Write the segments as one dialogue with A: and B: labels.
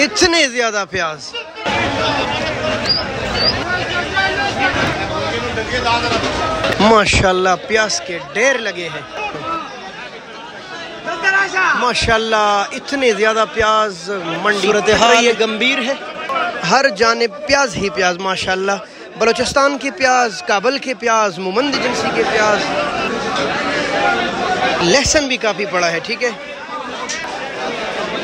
A: इतने ज़्यादा प्याज माशाल्लाह प्याज के ढेर लगे हैं। माशाल्लाह इतने ज़्यादा प्याज मंडी ये गंभीर है। हर जाने प्याज ही प्याज माशाल्लाह। बलूचिस्तान के प्याज काबल के प्याज मुमंद एजेंसी के प्याज लहसन भी काफ़ी पड़ा है ठीक है?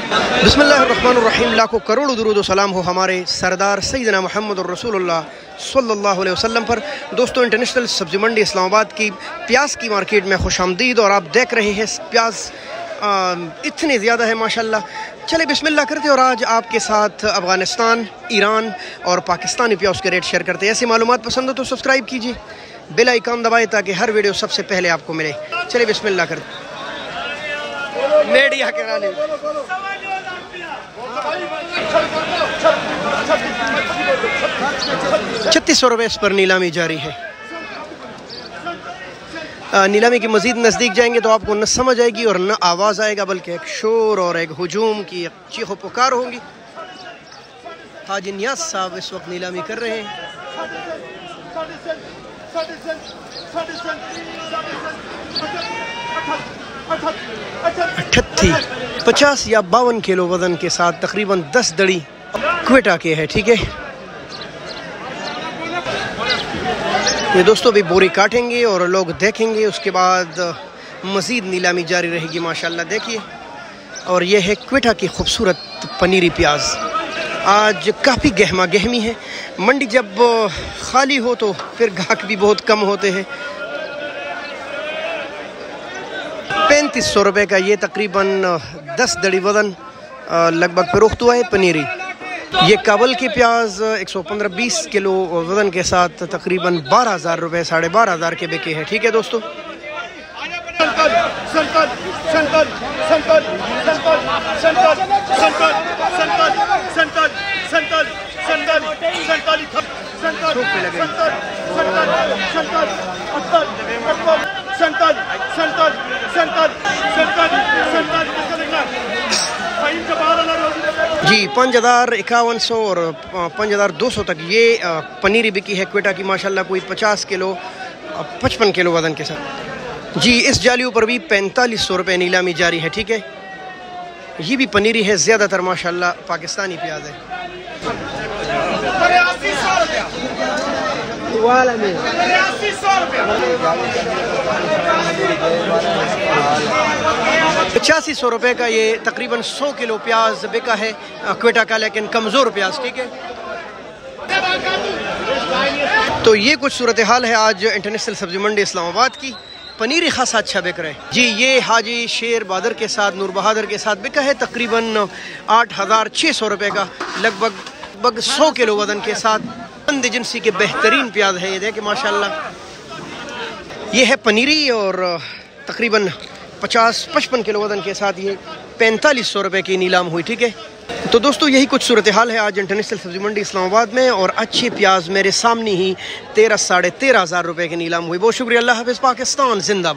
A: बिस्मिल्लाहिर्रहमानिर्रहीम। लाखों करोड़ दुरूद सलाम हो हमारे सरदार सैदना मोहम्मद रसूलुल्लाह सल्लल्लाहु अलैहि वसल्लम पर। दोस्तों, इंटरनेशनल सब्ज़ी मंडी इस्लामाबाद की प्याज की मार्केट में खुश आमदीद और आप देख रहे हैं प्याज इतने ज़्यादा है, माशाल्लाह। चले बिस्मिल्लाह करते और आज आपके साथ अफ़गानिस्तान, ईरान और पाकिस्तानी प्याज के रेट शेयर करते हैं। ऐसी मालूम पसंद हो तो सब्सक्राइब कीजिए, बेल आइकॉन दबाए ताकि हर वीडियो सबसे पहले आपको मिले। चले बिस्मिल्लाह करते मीडिया के छत्तीस सौ रुपये इस पर नीलामी जारी है। नीलामी के मज़ीद नज़दीक जाएँगे तो आपको न समझ आएगी और न आवाज़ आएगा, बल्कि एक शोर और एक हजूम की एक चीखो पुकार होंगी। हाजी नियाज साहब इस वक्त नीलामी कर रहे हैं। अठत्ती पचास या बावन किलो वज़न के साथ तकरीबन दस दड़ी क्वेटा के है, ठीक है? ये दोस्तों भी बोरी काटेंगे और लोग देखेंगे, उसके बाद मज़ीद नीलामी जारी रहेगी, माशाल्लाह, देखिए। और ये है क्वेटा की खूबसूरत पनीरी प्याज। आज काफ़ी गहमा गहमी है। मंडी जब खाली हो तो फिर गाहक भी बहुत कम होते हैं। पैंतीस सौ रुपये का ये तकरीबन दस दड़ी वज़न लगभग फरोख्त हुआ है पनीरी ये काबल की प्याज 115 20 किलो वज़न के साथ तकरीबन बारह हज़ार रुपये साढ़े बारह हज़ार के बिके हैं ठीक है दोस्तों जी पाँच हज़ार इक्यावन सौ और पाँच हज़ार दो सौ तक ये पनीरी बिकी है क्वेटा की, माशाल्लाह, कोई पचास किलो पचपन किलो वज़न के साथ। जी, इस जालियों पर भी पैंतालीस सौ रुपये नीलामी जारी है, ठीक है? ये भी पनीरी है ज़्यादातर, माशाल्लाह, पाकिस्तानी प्याज है। पचासी सौ रुपये का ये तकरीबन सौ किलो प्याज बिका है क्वेटा का, लेकिन कमज़ोर प्याज, ठीक है? तो ये कुछ सूरत हाल है आज इंटरनेशनल सब्ज़ी मंडी इस्लामाबाद की। पनीर खासा अच्छा बिक रहा है। जी, ये हाजी शेर बहादुर के साथ, नूर बहादुर के साथ बिका है तकरीबन आठ हज़ार छः सौ रुपये का, लगभग लगभग सौ किलो वज़न के साथ। एजेंसी के बेहतरीन प्याज है ये, देखे, माशाल्लाह। ये है पनीरी और तकरीबन पचास, पचपन किलो वज़न के साथ ये पैंतालीस सौ रुपये की नीलाम हुई, ठीक है? तो दोस्तों, यही कुछ सूरत हाल है आज इंटरनेशनल सब्ज़ी मंडी इस्लामाबाद में और अच्छे प्याज मेरे सामने ही तेरह साढ़े तेरह हज़ार रुपये की नीलाम हुई। बहुत शुक्रिया, अल्लाह हाफिज़, पाकिस्तान, जिंदाबाद।